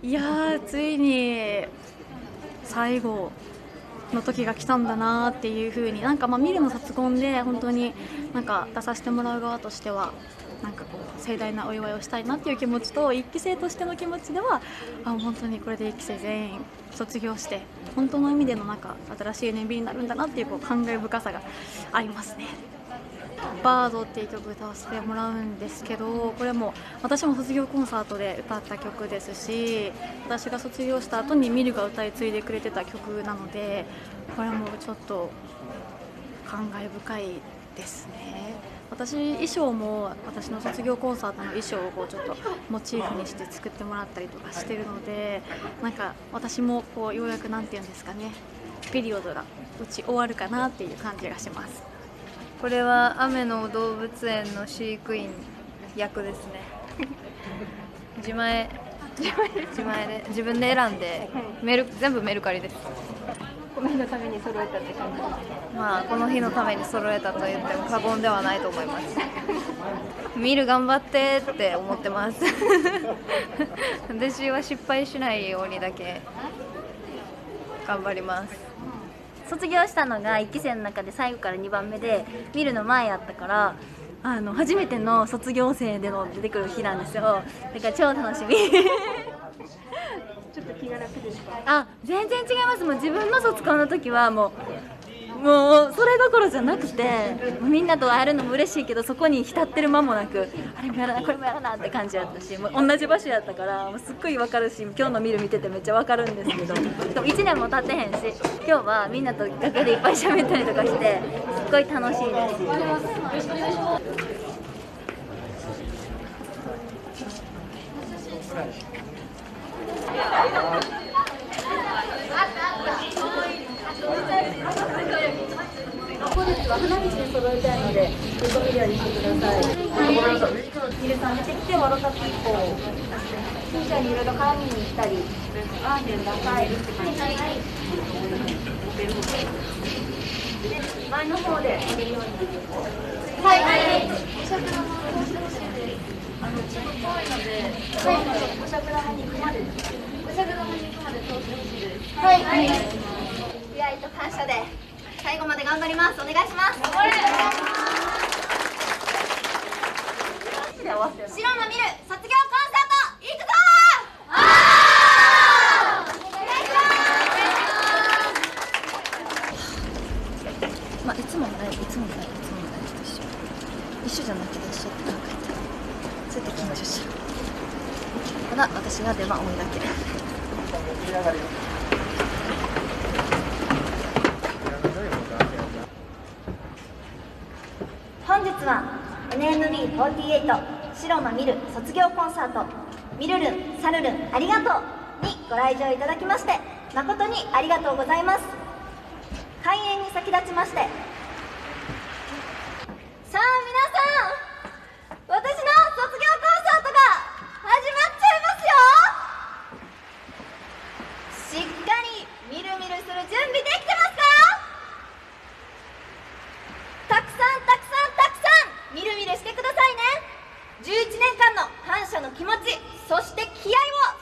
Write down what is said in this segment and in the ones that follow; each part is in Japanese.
いやーついに最後の時が来たんだなっていう風になんかまあ見るの卒コンで本当になんか出させてもらう側としてはなんかこう盛大なお祝いをしたいなっていう気持ちと1期生としての気持ちではあ本当にこれで1期生全員卒業して本当の意味でのなんか新しい年日になるんだなっていうこう感慨深さがありますね。バードっていう曲歌わせてもらうんですけどこれも私も卒業コンサートで歌った曲ですし私が卒業した後にミルが歌い継いでくれてた曲なのでこれもちょっと感慨深いですね。私衣装も私の卒業コンサートの衣装をこうちょっとモチーフにして作ってもらったりとかしてるのでなんか私もこうようやくなんて言うんですかねピリオドがうち終わるかなっていう感じがします。これは雨の動物園の飼育員役ですね。自前。自前で自分で選んでメル全部メルカリです。この日のために揃えたって感じまあこの日のために揃えたと言っても過言ではないと思います。見る頑張ってって思ってます。私は失敗しないようにだけ頑張ります卒業したのが1期生の中で最後から2番目で見るの前やったからあの初めての卒業生での出てくる日なんですよ。だから超楽しみ。ちょっと気が楽ですか？あ全然違います。もう自分の卒コンの時はもうもうそれどころじゃなくてみんなと会えるのも嬉しいけどそこに浸ってる間もなくあれもやらなこれもやらなって感じやったしもう同じ場所やったからもうすっごい分かるし今日の見る見ててめっちゃ分かるんですけどでも1年も経ってへんし今日はみんなと楽屋でいっぱい喋ったりとかしてすっごい楽しいです。後日は花道で揃えたいので横見るようにしてください。ルさん出てきてワロタピーポー。フューチャーにい。ろい。ろ絡みに行ったり。あ、ください。はい。はい。はい。前の方で見るように。はい。はい。おしゃくらのこうしてほしい。です。あのちょっと遠い。ので、おしゃくらまに行くまで。おしゃくらまに行くまで通してほしい。です。はい。はい。気合と感謝で最後まで頑張ります。お願い。します。白の見る卒業コンサート行くぞまあいつもないいつもないいつもないと一緒。一緒じゃなくて一緒って考えたそうやって緊張しちゃう。ただ私が出番多いだけ。本日は NMB48 白の見る卒業コンサートみるるんさるるんありがとうにご来場いただきまして誠にありがとうございます。開演に先立ちまして。さあ皆さん私の卒業コンサートが始まっちゃいますよしっかりみるみるする準備できてますかたくさんたくさんたくさんみるみるしてくださいね11年間の感謝の気持ちそして気合を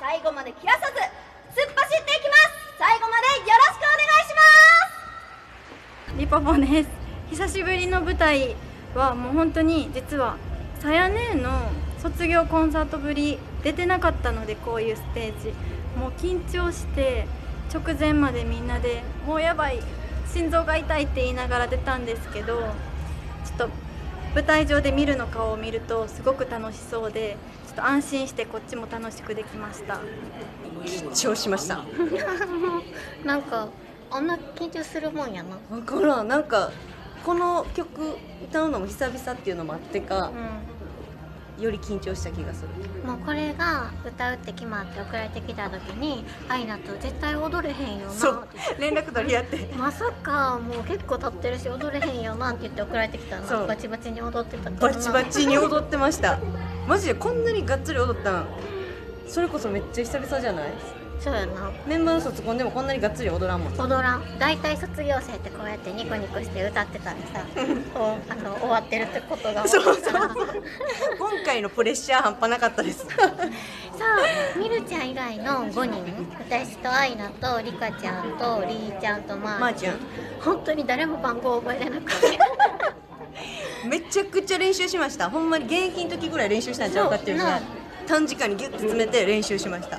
最後まで切らさず突っ走っていきます。最後までよろしくお願い。しますリポポです久しぶりの舞台はもう本当に実はさやねの卒業コンサートぶり出てなかったのでこういうステージ。もう緊張して直前までみんなでもうやばい心臓が痛いって言いながら出たんですけど舞台上で見るの顔を見るとすごく楽しそうでちょっと安心してこっちも楽しくできました。緊張しました。なんかあんな緊張するもんやな。分からん。なんかこの曲歌うのも久々っていうのもあってか、より緊張した気がする。もうこれが歌うって決まって送られてきた時にアイナと絶対踊れへんよなって連絡取り合って。まさかもう結構経ってるし踊れへんよなって言って送られてきたのバチバチに踊ってたバチバチに踊ってました。マジでこんなにがっつり踊ったん。それこそめっちゃ久々じゃない？そうやな。メンバーの卒コンでもこんなにがっつり踊らんもん踊らん。大体卒業生ってこうやってニコニコして歌ってたらさこうあの終わってるってことがそうそう今回のプレッシャー半端なかったです。そう。みるちゃん以外の5人私とアイナとリカちゃんとリーちゃんとマーまーちゃん。本当に誰も番号覚えれなくて。めちゃくちゃ練習しました。ほんまに現役の時ぐらい練習したんちゃうかっていうぐらい短時間にギュッと詰めて練習しました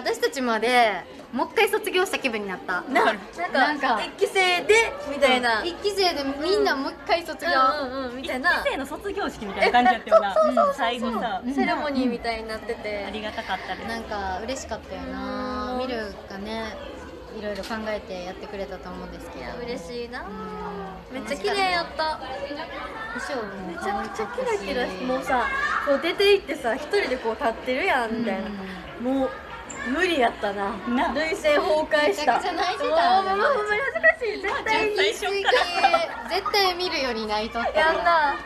私たちまでもう一回卒業した気分になった。なんなんか一期生でみたいな。一期生でみんなもう一回卒業、うんうんみたいな。生の卒業式みたいな感じやったよな。うん最後さセレモニーみたいになってて。ありがたかったです。なんか嬉しかったよな。ミルがね。いろいろ考えてやってくれたと思うんですけど。嬉しいな。うん。めっちゃ綺麗やった。衣装もめちゃくちゃキラキラしてもうさこう出て行ってさ一人でこう立ってるやんみたいな、もう無理やったな。な。涙腺崩壊した。めちゃくちゃ泣いてた。もうもうほんまに恥ずかしい。絶対に最初から。絶対見るより泣いとった。やんな